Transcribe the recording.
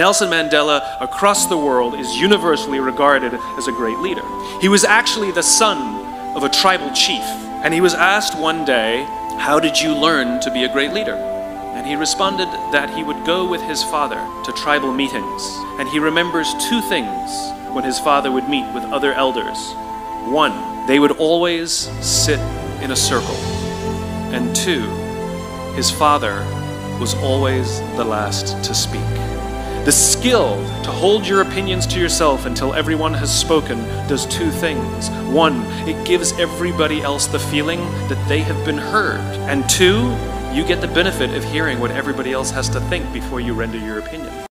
Nelson Mandela across the world is universally regarded as a great leader. He was actually the son of a tribal chief, and he was asked one day, How did you learn to be a great leader? And he responded that he would go with his father to tribal meetings, and he remembers two things when his father would meet with other elders. One, they would always sit in a circle, and two, his father was always the last to speak. The skill to hold your opinions to yourself until everyone has spoken does two things. One, it gives everybody else the feeling that they have been heard. And two, you get the benefit of hearing what everybody else has to think before you render your opinion.